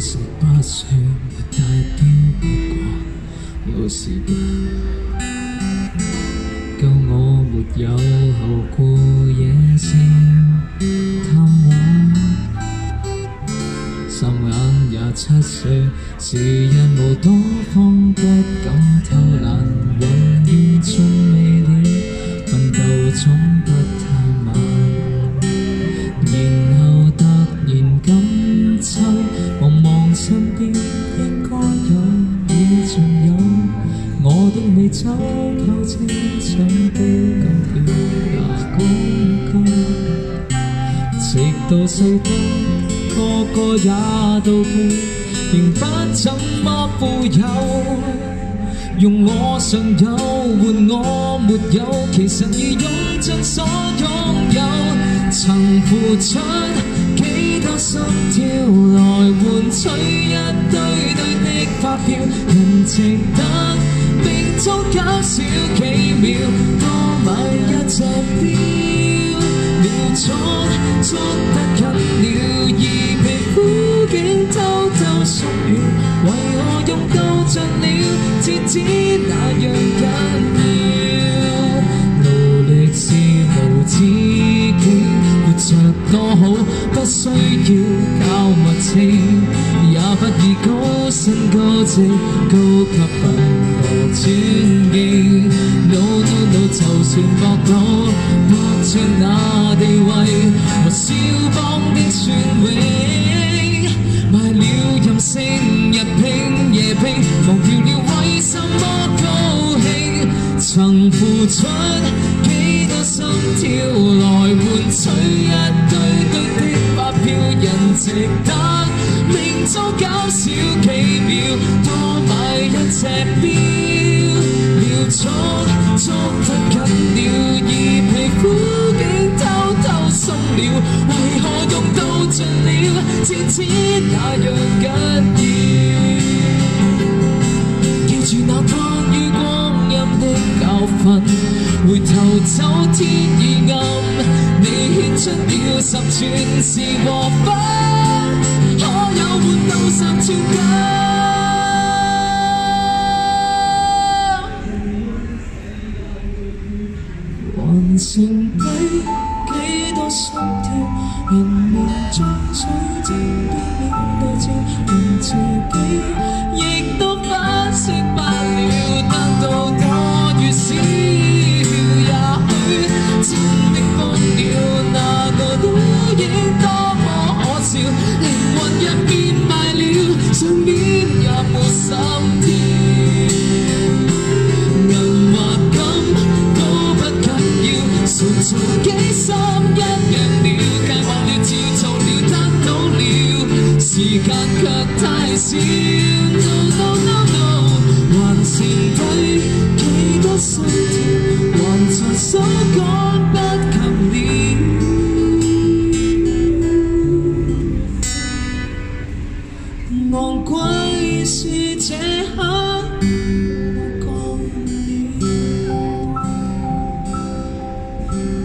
十八岁，大表不过有时间够我没有？后顾野性贪玩，十眼廿七岁，时日无多方，不敢偷懒，困倦总未了，奋斗总。不。应该有，已尽有，我都未走够，车走的更远，难够？直到睡得个个也到半仍不怎么富有，用我尚有换我没有，其实已用尽所拥有，曾付出几多心跳。换取一堆堆的发票，人值得，并足减少几秒。多买一只表，秒速捉得紧了，而皮肤竟偷偷湿了，为何用够尽了，才知那样紧？多好，不需要靠物证，也不以高薪、高职、高级品度尊敬。No no no，就算搏到，不穿那地位和肖邦的尊荣，卖了任性，日拼夜拼，忘掉了为什么高兴，曾付出。值得命中减少几秒，多买一只表。秒速捉得紧了，而皮肤竟偷偷松了，为何用到尽了，似此那样紧要？记住那关于光阴的教训，回头走天已暗，你献出了十寸是和分。可有换到十千金？还剩低几多心跳？绵绵将水蒸避免对照，连自己。从几心一样了，计划了，照做了，得到了，时间却太少。